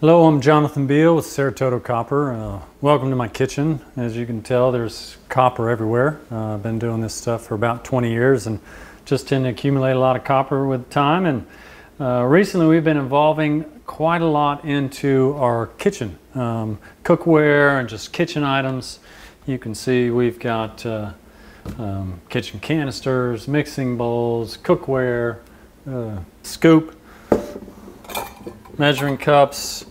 Hello, I'm Jonathan Beal with Sertodo Copper. Uh, welcome to my kitchen. As you can tell, there's copper everywhere. Uh, I've been doing this stuff for about 20 years and just tend to accumulate a lot of copper with time. And uh, recently we've been evolving quite a lot into our kitchen, um, cookware and just kitchen items. You can see we've got uh, um, kitchen canisters, mixing bowls, cookware, uh, scoop, measuring cups,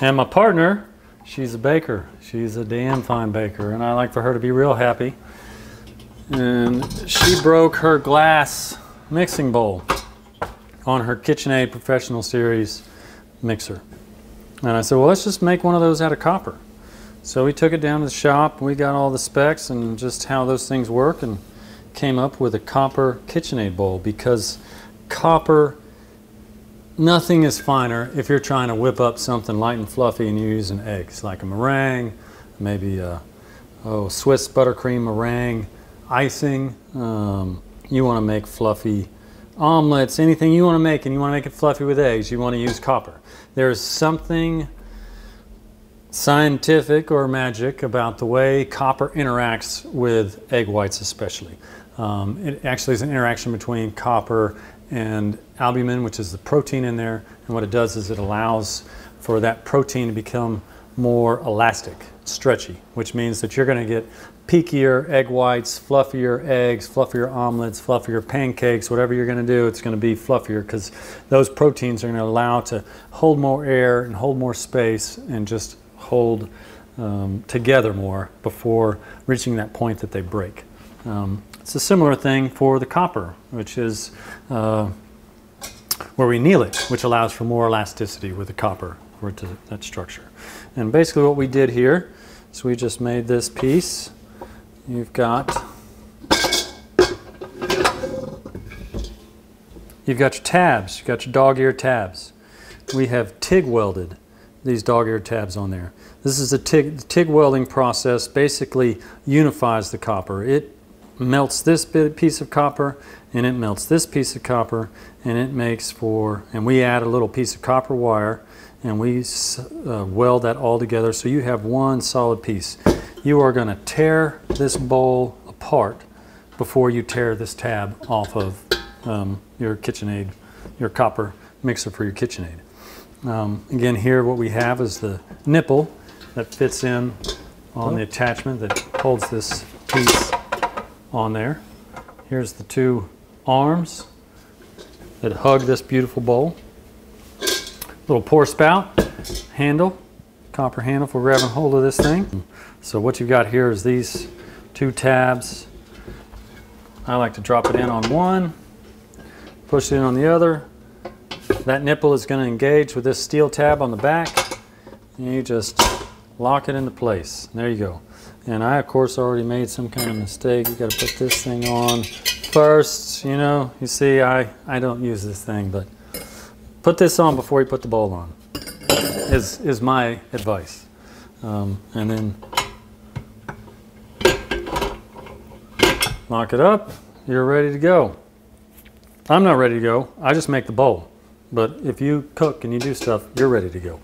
and my partner, she's a baker. She's a damn fine baker, and I like for her to be real happy. And she broke her glass mixing bowl on her KitchenAid Professional Series mixer. And I said, well, let's just make one of those out of copper. So we took it down to the shop, we got all the specs and just how those things work, and came up with a copper KitchenAid bowl because copper Nothing is finer if you're trying to whip up something light and fluffy and you're using eggs, like a meringue, maybe a oh, Swiss buttercream meringue, icing. Um, you want to make fluffy omelets, anything you want to make, and you want to make it fluffy with eggs, you want to use copper. There's something scientific or magic about the way copper interacts with egg whites especially. Um, it actually is an interaction between copper and albumin, which is the protein in there. And what it does is it allows for that protein to become more elastic, stretchy, which means that you're going to get peakier egg whites, fluffier eggs, fluffier omelets, fluffier pancakes, whatever you're going to do, it's going to be fluffier because those proteins are going to allow to hold more air and hold more space and just hold um, together more before reaching that point that they break. Um, it's a similar thing for the copper, which is uh, where we anneal it, which allows for more elasticity with the copper for to that structure. And basically what we did here is we just made this piece. You've got You've got your tabs, you've got your dog ear tabs. We have TIG welded these dog ear tabs on there. This is a TIG, TIG welding process basically unifies the copper. It melts this bit, piece of copper and it melts this piece of copper and it makes for, and we add a little piece of copper wire and we uh, weld that all together so you have one solid piece. You are going to tear this bowl apart before you tear this tab off of um, your KitchenAid, your copper mixer for your KitchenAid. Um, again, here what we have is the nipple that fits in on the attachment that holds this piece on there. Here's the two arms that hug this beautiful bowl. Little pour spout handle, copper handle for grabbing hold of this thing. So what you've got here is these two tabs. I like to drop it in on one, push it in on the other. That nipple is going to engage with this steel tab on the back. And you just lock it into place. There you go. And I, of course, already made some kind of mistake. You got to put this thing on first, you know. You see, I, I don't use this thing, but put this on before you put the bowl on is, is my advice. Um, and then lock it up. You're ready to go. I'm not ready to go. I just make the bowl. But if you cook and you do stuff, you're ready to go.